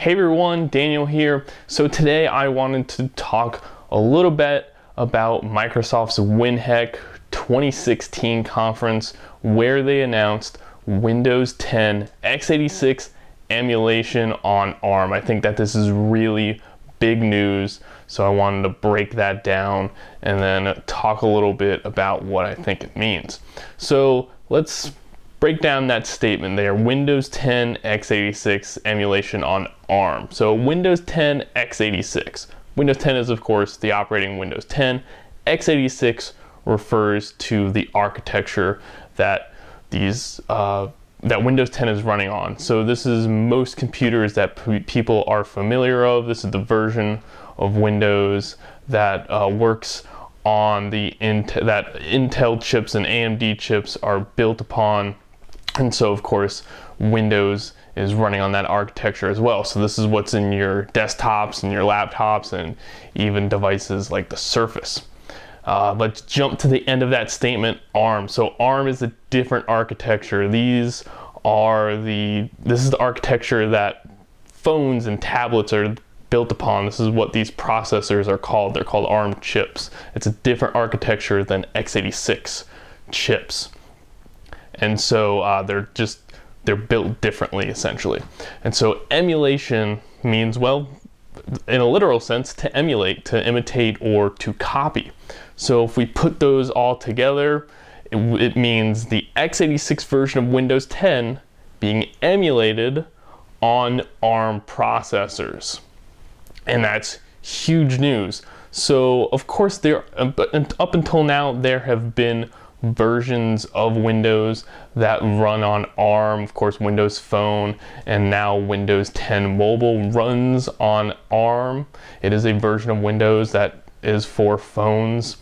Hey everyone, Daniel here. So today I wanted to talk a little bit about Microsoft's WinHEC 2016 conference where they announced Windows 10 x86 emulation on ARM. I think that this is really big news, so I wanted to break that down and then talk a little bit about what I think it means. So let's break down that statement there Windows 10 x86 emulation on ARM. So, Windows 10 x86. Windows 10 is, of course, the operating Windows 10. x86 refers to the architecture that these uh, that Windows 10 is running on. So this is most computers that people are familiar of. This is the version of Windows that uh, works on the that Intel chips and AMD chips are built upon. And so, of course, Windows is running on that architecture as well. So this is what's in your desktops and your laptops and even devices like the Surface. Uh, let's jump to the end of that statement, ARM. So ARM is a different architecture. These are the, this is the architecture that phones and tablets are built upon. This is what these processors are called. They're called ARM chips. It's a different architecture than x86 chips. And so uh, they're just, they're built differently essentially. And so emulation means, well, in a literal sense, to emulate, to imitate, or to copy. So if we put those all together, it, it means the x86 version of Windows 10 being emulated on ARM processors. And that's huge news. So of course there up until now there have been versions of Windows that run on ARM. Of course, Windows Phone and now Windows 10 Mobile runs on ARM. It is a version of Windows that is for phones.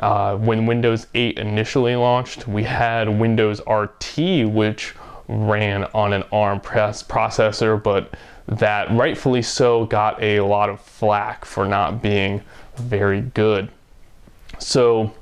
Uh, when Windows 8 initially launched, we had Windows RT, which ran on an ARM processor, but that rightfully so got a lot of flack for not being very good. So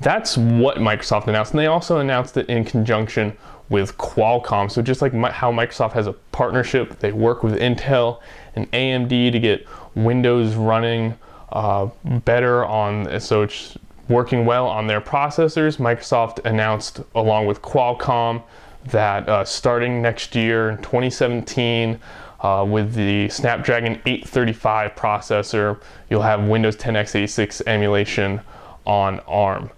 that's what Microsoft announced. And they also announced it in conjunction with Qualcomm. So just like how Microsoft has a partnership, they work with Intel and AMD to get Windows running uh, better on, so it's working well on their processors. Microsoft announced along with Qualcomm that uh, starting next year in 2017 uh, with the Snapdragon 835 processor, you'll have Windows 10 x86 emulation on ARM.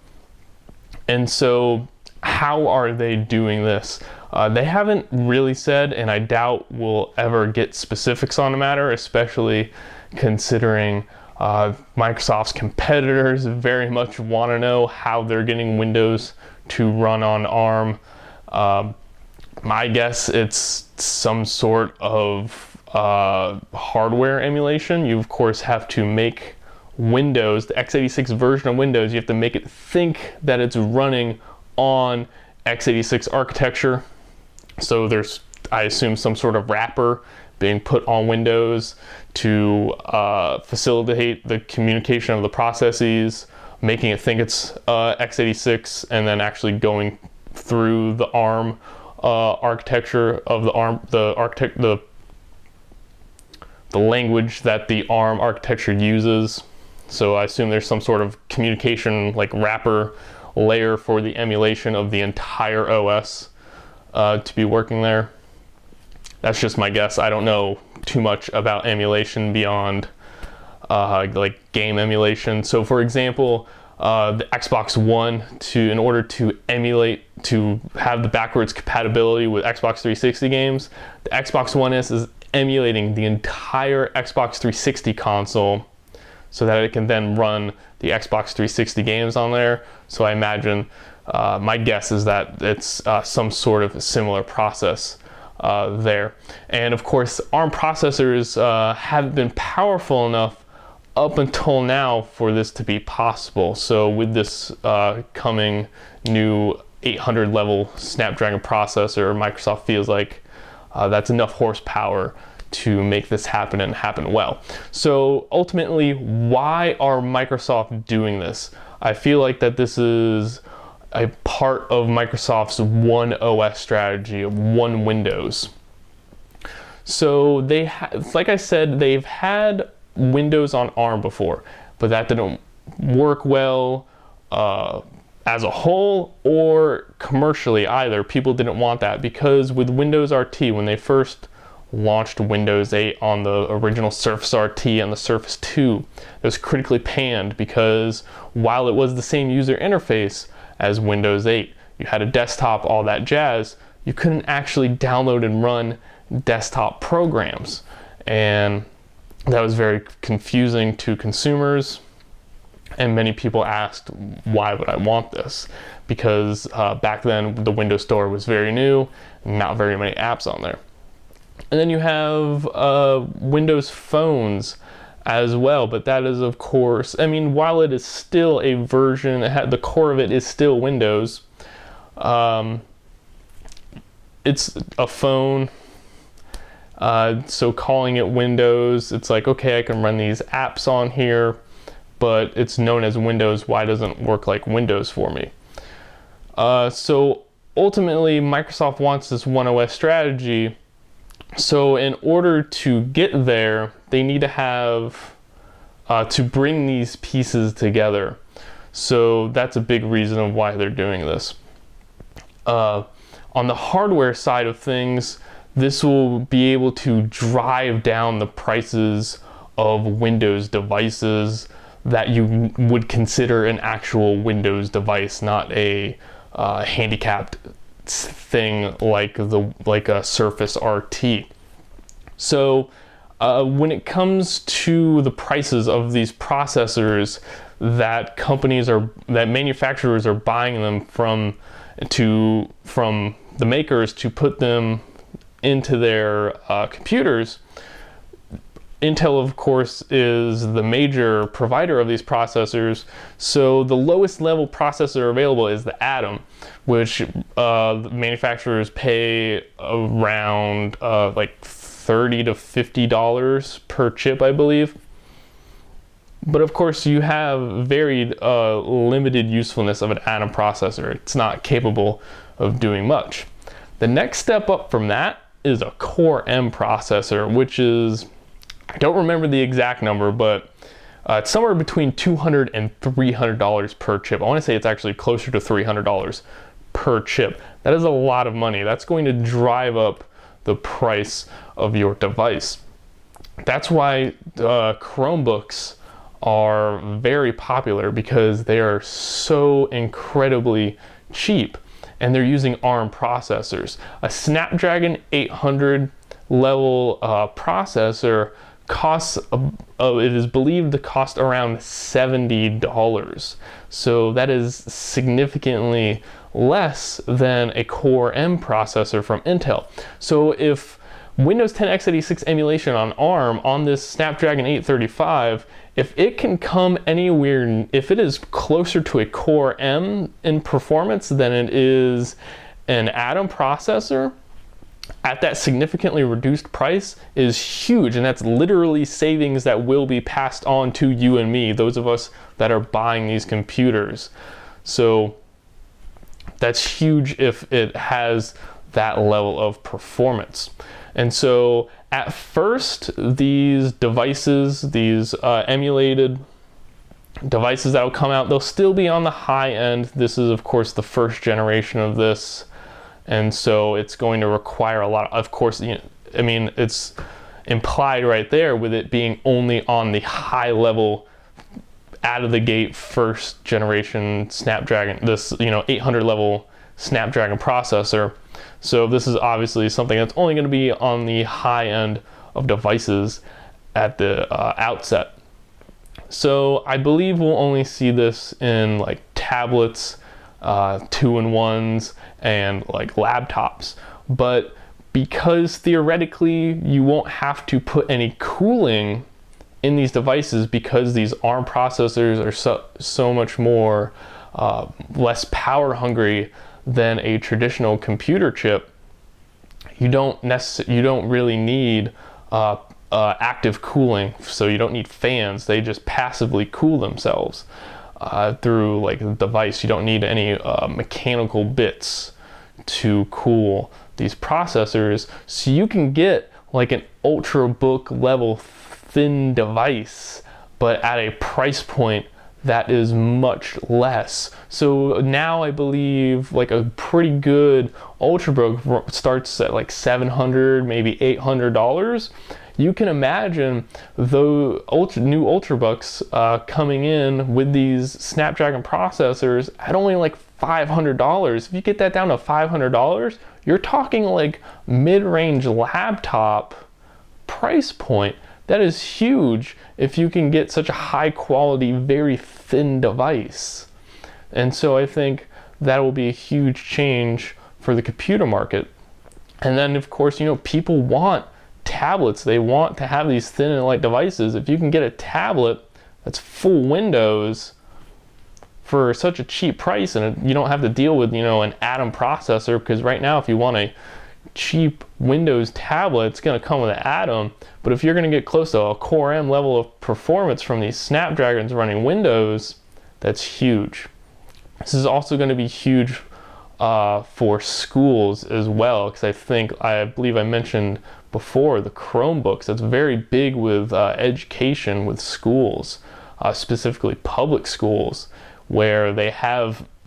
And so, how are they doing this? Uh, they haven't really said, and I doubt we'll ever get specifics on the matter, especially considering uh, Microsoft's competitors very much want to know how they're getting Windows to run on ARM. Um, my guess it's some sort of uh, hardware emulation. You of course have to make Windows, the x86 version of Windows, you have to make it think that it's running on x86 architecture. So there's, I assume, some sort of wrapper being put on Windows to uh, facilitate the communication of the processes, making it think it's uh, x86, and then actually going through the ARM uh, architecture of the ARM, the architect, the the language that the ARM architecture uses so I assume there's some sort of communication like wrapper layer for the emulation of the entire OS uh, to be working there. That's just my guess. I don't know too much about emulation beyond uh, like game emulation. So for example, uh, the Xbox One to in order to emulate to have the backwards compatibility with Xbox 360 games, the Xbox One S is emulating the entire Xbox 360 console so that it can then run the Xbox 360 games on there. So I imagine, uh, my guess is that it's uh, some sort of similar process uh, there. And of course, ARM processors uh, haven't been powerful enough up until now for this to be possible. So with this uh, coming new 800 level Snapdragon processor, Microsoft feels like uh, that's enough horsepower to make this happen and happen well. So ultimately, why are Microsoft doing this? I feel like that this is a part of Microsoft's one OS strategy of one Windows. So they, ha- like I said, they've had Windows on ARM before, but that didn't work well uh, as a whole or commercially either. People didn't want that because with Windows RT, when they first launched Windows 8 on the original Surface RT and the Surface 2, it was critically panned because while it was the same user interface as Windows 8, you had a desktop, all that jazz, you couldn't actually download and run desktop programs. And that was very confusing to consumers. And many people asked, why would I want this? Because uh, back then the Windows Store was very new, not very many apps on there. And then you have uh, Windows phones as well, but that is, of course, I mean, while it is still a version, the core of it is still Windows. Um, it's a phone. Uh, so calling it Windows, it's like, okay, I can run these apps on here, but it's known as Windows. Why doesn't it work like Windows for me? Uh, so ultimately, Microsoft wants this One OS strategy. So in order to get there, they need to have uh, to bring these pieces together. So that's a big reason of why they're doing this. Uh, on the hardware side of things, this will be able to drive down the prices of Windows devices that you would consider an actual Windows device, not a uh, handicapped thing like the like a Surface RT. So uh, when it comes to the prices of these processors that companies are that manufacturers are buying them from to from the makers to put them into their uh, computers. Intel, of course, is the major provider of these processors. So the lowest level processor available is the Atom, which uh, manufacturers pay around uh, like 30 to 50 dollars per chip, I believe. But of course, you have very uh, limited usefulness of an Atom processor. It's not capable of doing much. The next step up from that is a Core M processor, which is, I don't remember the exact number, but uh, it's somewhere between $200 and $300 per chip. I want to say it's actually closer to $300 per chip. That is a lot of money. That's going to drive up the price of your device. That's why uh, Chromebooks are very popular because they are so incredibly cheap and they're using ARM processors. A Snapdragon 800 level uh, processor costs, uh, it is believed to cost around $70. So that is significantly less than a Core M processor from Intel. So if Windows 10 x86 emulation on ARM on this Snapdragon 835, if it can come anywhere, if it is closer to a Core M in performance than it is an Atom processor, at that significantly reduced price is huge and that's literally savings that will be passed on to you and me those of us that are buying these computers so that's huge if it has that level of performance. And so at first, these devices, these uh, emulated devices that will come out, they'll still be on the high end. This is, of course, the first generation of this. And so it's going to require a lot, of, of course, you know, I mean, it's implied right there with it being only on the high level out of the gate first generation Snapdragon, this, you know, 800 level Snapdragon processor. So this is obviously something that's only going to be on the high end of devices at the uh, outset. So I believe we'll only see this in like tablets, uh, two-in-ones, and like laptops. But because theoretically you won't have to put any cooling in these devices because these ARM processors are so, so much more uh, less power hungry than a traditional computer chip, you don't necess- you don't really need uh, uh, active cooling. So you don't need fans. They just passively cool themselves uh, through like the device. You don't need any uh, mechanical bits to cool these processors. So you can get like an ultrabook level thin device, but at a price point that is much less. So now I believe like a pretty good ultrabook starts at like 700, maybe 800 dollars. You can imagine the ultra, new ultrabooks uh, coming in with these Snapdragon processors at only like $500. If you get that down to $500, you're talking like mid-range laptop price point. That is huge if you can get such a high quality, very thin device. And so I think that will be a huge change for the computer market. And then of course, you know, people want tablets. They want to have these thin and light devices. If you can get a tablet that's full Windows, for such a cheap price and you don't have to deal with you know an atom processor because right now if you want a cheap windows tablet it's going to come with an atom but if you're going to get close to a core m level of performance from these snapdragons running windows that's huge this is also going to be huge uh, for schools as well because i think i believe i mentioned before the chromebooks. That's very big with uh, education with schools uh, specifically public schools where they have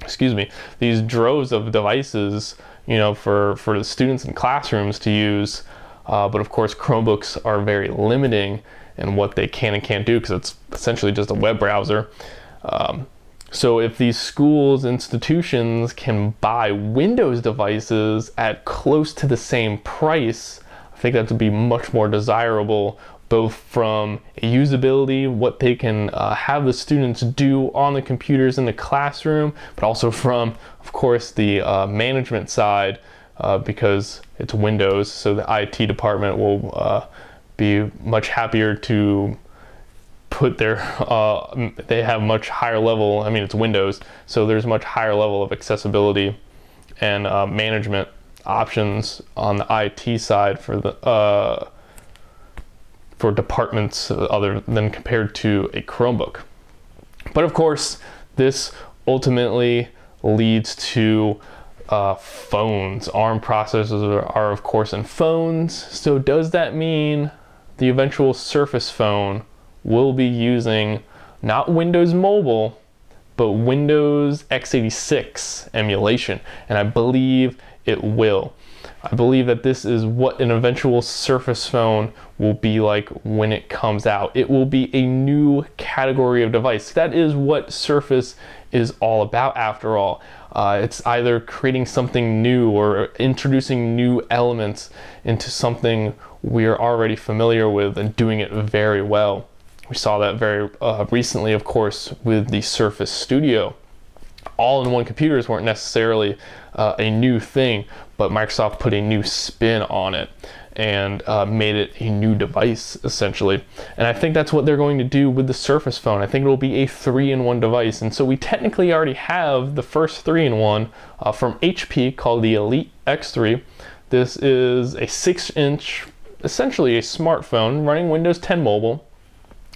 excuse me these droves of devices you know for for the students in classrooms to use. Uh, but of course chromebooks are very limiting in what they can and can't do because it's essentially just a web browser. Um, so if these schools institutions can buy windows devices at close to the same price i think that would be much more desirable both from usability, what they can uh, have the students do on the computers in the classroom, but also from, of course, the uh, management side, uh, because it's Windows, so the IT department will uh, be much happier to put their, uh, they have much higher level, I mean, it's Windows, so there's much higher level of accessibility and uh, management options on the IT side for the for departments other than compared to a Chromebook. But of course, this ultimately leads to uh, phones. ARM processors are, are, of course, in phones. So, does that mean the eventual Surface phone will be using not Windows Mobile, but Windows x86 emulation? And I believe it will. I believe that this is what an eventual Surface phone will be like when it comes out. It will be a new category of device. That is what Surface is all about after all. Uh, it's either creating something new or introducing new elements into something we're already familiar with and doing it very well. We saw that very uh, recently, of course, with the Surface Studio. All in one computers weren't necessarily uh, a new thing, but Microsoft put a new spin on it and uh, made it a new device essentially. And I think that's what they're going to do with the Surface phone. I think it will be a three-in-one device. And so we technically already have the first three-in-one uh, from HP called the Elite X3. This is a six-inch, essentially a smartphone running Windows 10 Mobile.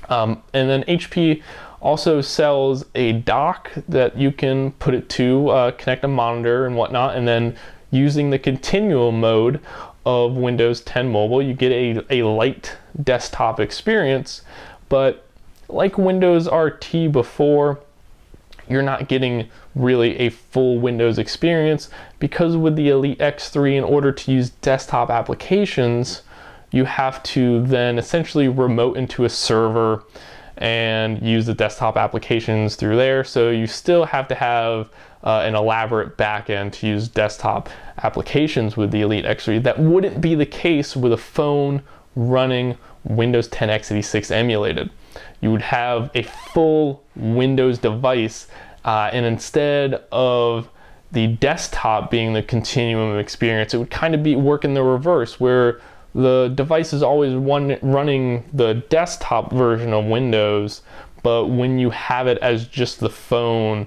Um, and then HP also sells a dock that you can put it to, uh, connect a monitor and whatnot, and then using the continuum mode of Windows 10 Mobile, you get a, a light desktop experience, but like Windows RT before, you're not getting really a full Windows experience because with the Elite X3, in order to use desktop applications, you have to then essentially remote into a server and use the desktop applications through there. So you still have to have uh, an elaborate backend to use desktop applications with the Elite X3. That wouldn't be the case with a phone running Windows 10 x86 emulated. You would have a full Windows device, uh, and instead of the desktop being the continuum experience, it would kind of be work in the reverse, where the device is always one, running the desktop version of Windows, but when you have it as just the phone,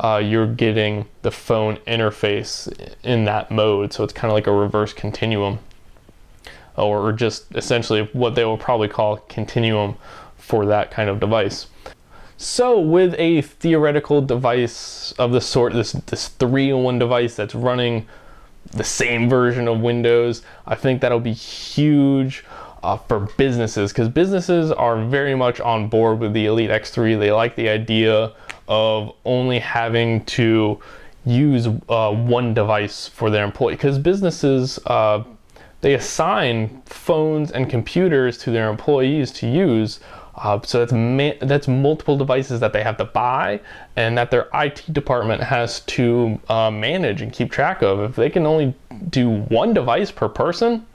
uh, you're getting the phone interface in that mode. So it's kind of like a reverse continuum, or just essentially what they will probably call continuum for that kind of device. So with a theoretical device of the sort, this, this three-in-one device that's running the same version of Windows. I think that'll be huge uh, for businesses because businesses are very much on board with the Elite X3. They like the idea of only having to use uh, one device for their employee because businesses uh, they assign phones and computers to their employees to use uh, so that's that's multiple devices that they have to buy and that their IT department has to uh, manage and keep track of. If they can only do one device per person,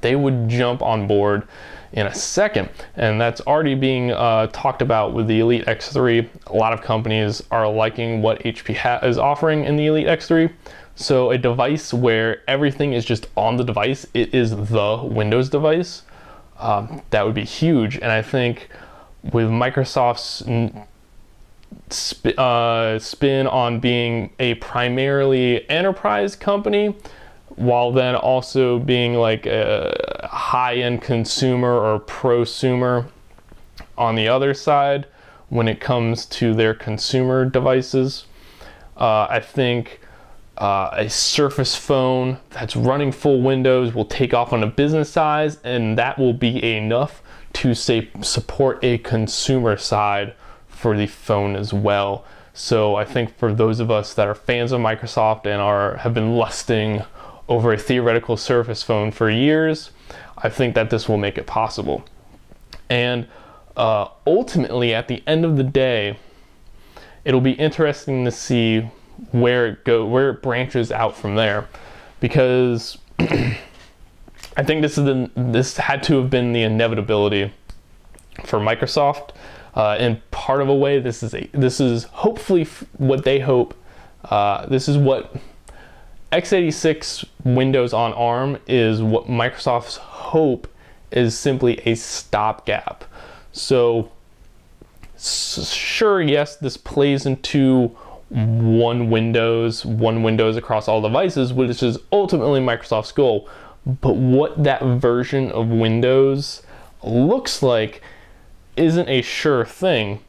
they would jump on board in a second. And that's already being uh, talked about with the Elite X3. A lot of companies are liking what HP is offering in the Elite X3. So a device where everything is just on the device, it is the Windows device um, that would be huge. And I think with Microsoft's sp- uh, spin on being a primarily enterprise company, while then also being like a high-end consumer or prosumer on the other side when it comes to their consumer devices. Uh, I think uh, a Surface phone that's running full Windows will take off on a business size, and that will be enough to say support a consumer side for the phone as well. So I think for those of us that are fans of Microsoft and are have been lusting over a theoretical Surface phone for years, I think that this will make it possible. And uh, ultimately, at the end of the day, it'll be interesting to see where it go where it branches out from there. Because I think this is the this had to have been the inevitability for Microsoft uh, in part of a way this is a this is hopefully what they hope uh, this is what x86 Windows on ARM is what Microsoft's hope is simply a stopgap. So sure yes this plays into one Windows, one Windows across all devices, which is ultimately Microsoft's goal. But what that version of Windows looks like isn't a sure thing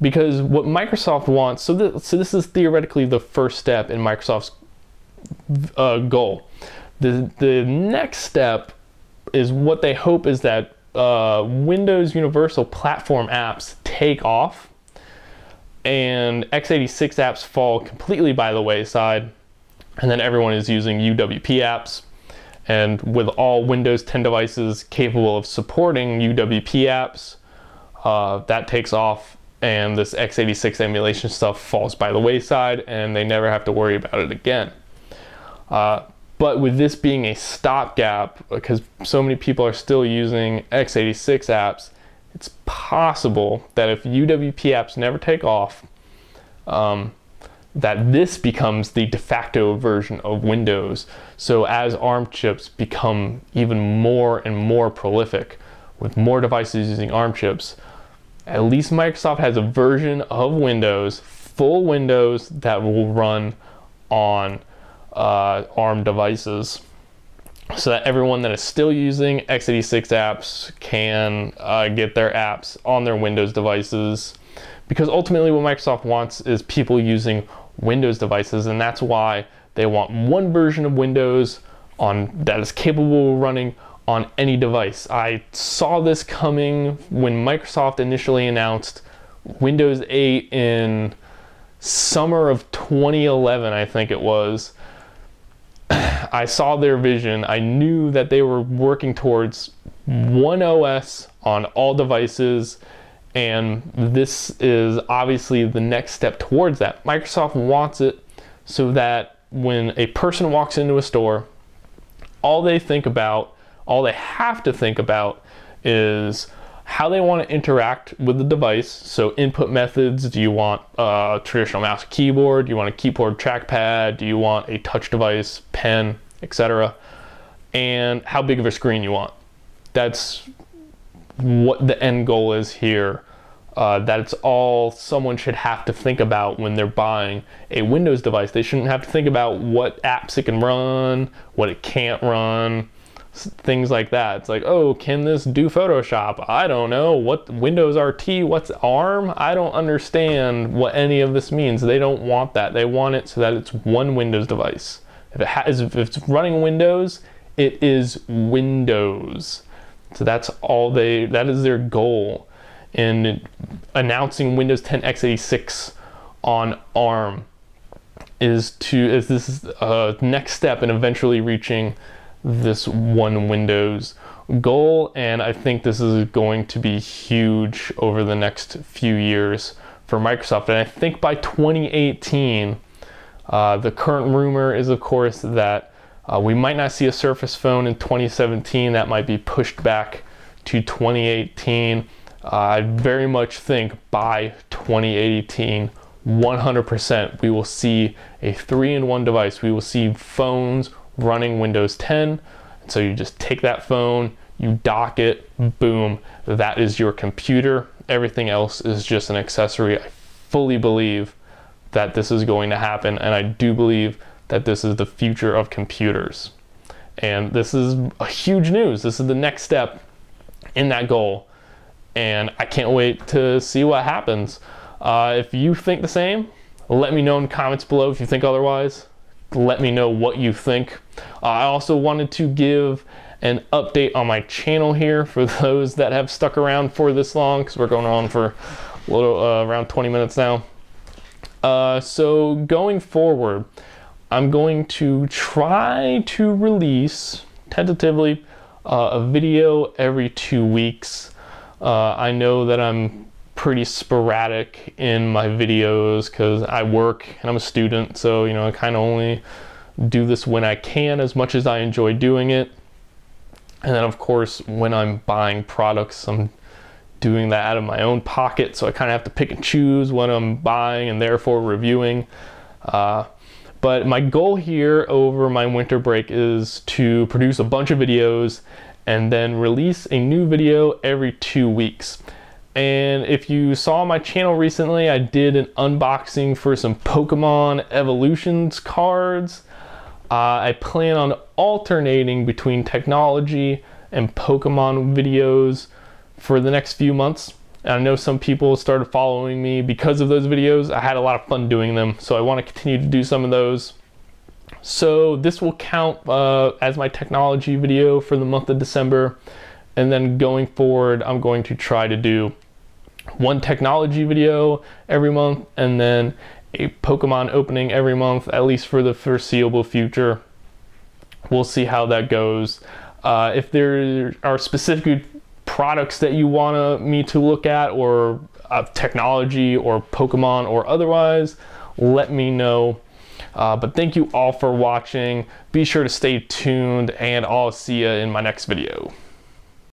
because what Microsoft wants, so, th- so this is theoretically the first step in Microsoft's uh, goal. The, the next step is what they hope is that uh, Windows Universal Platform apps take off and x86 apps fall completely by the wayside. And then everyone is using UWP apps. And with all Windows 10 devices capable of supporting UWP apps uh, that takes off. And this x86 emulation stuff falls by the wayside and they never have to worry about it again. Uh, but with this being a stopgap because so many people are still using x86 apps it's possible that if UWP apps never take off, um, that this becomes the de facto version of Windows. So as ARM chips become even more and more prolific, with more devices using ARM chips, at least Microsoft has a version of Windows, full Windows, that will run on uh, ARM devices so that everyone that is still using x86 apps can uh, get their apps on their Windows devices. Because ultimately, what Microsoft wants is people using Windows devices, and that's why they want one version of Windows on that is capable of running on any device. I saw this coming when Microsoft initially announced Windows 8 in summer of 2011, I think it was I saw their vision. I knew that they were working towards one OS on all devices, and this is obviously the next step towards that. Microsoft wants it so that when a person walks into a store, all they think about, all they have to think about is how they want to interact with the device. So input methods, do you want a traditional mouse keyboard? Do you want a keyboard trackpad? Do you want a touch device, pen, etc.? And how big of a screen you want. That's what the end goal is here. Uh, that's all someone should have to think about when they're buying a Windows device. They shouldn't have to think about what apps it can run, what it can't run, things like that. It's like, oh, can this do Photoshop? I don't know. What Windows RT? What's ARM? I don't understand what any of this means. They don't want that. They want it so that it's one Windows device. If it has, if it's running Windows, it is Windows. So that's all they, that is their goal in announcing Windows 10 x86 on ARM is to, is this is a next step in eventually reaching this one Windows goal. And I think this is going to be huge over the next few years for Microsoft. And I think by 2018, uh, the current rumor is, of course, that uh, we might not see a Surface phone in 2017. That might be pushed back to 2018. Uh, I very much think by 2018, 100%, we will see a three in one device. We will see phones running Windows 10. So you just take that phone, you dock it, boom, that is your computer. Everything else is just an accessory. I fully believe that this is going to happen, and I do believe that this is the future of computers. And this is a huge news. This is the next step in that goal. And I can't wait to see what happens. Uh, if you think the same, let me know in comments below if you think otherwise. Let me know what you think. Uh, I also wanted to give an update on my channel here for those that have stuck around for this long because we're going on for a little uh, around 20 minutes now. Uh, so going forward, I'm going to try to release tentatively uh, a video every two weeks. Uh, I know that I'm pretty sporadic in my videos because I work and I'm a student, so you know I kind of only do this when I can as much as I enjoy doing it. And then of course when I'm buying products, I'm doing that out of my own pocket, so I kind of have to pick and choose what I'm buying and therefore reviewing. Uh, but my goal here over my winter break is to produce a bunch of videos and then release a new video every two weeks. And if you saw my channel recently, I did an unboxing for some Pokemon Evolutions cards. Uh, I plan on alternating between technology and Pokemon videos for the next few months. And I know some people started following me because of those videos. I had a lot of fun doing them, so I want to continue to do some of those. So this will count uh, as my technology video for the month of December. And then going forward, I'm going to try to do one technology video every month and then a Pokemon opening every month, at least for the foreseeable future. We'll see how that goes. Uh, if there are specific products that you want me to look at or uh, technology or Pokemon or otherwise, let me know. Uh, but thank you all for watching. Be sure to stay tuned and I'll see you in my next video.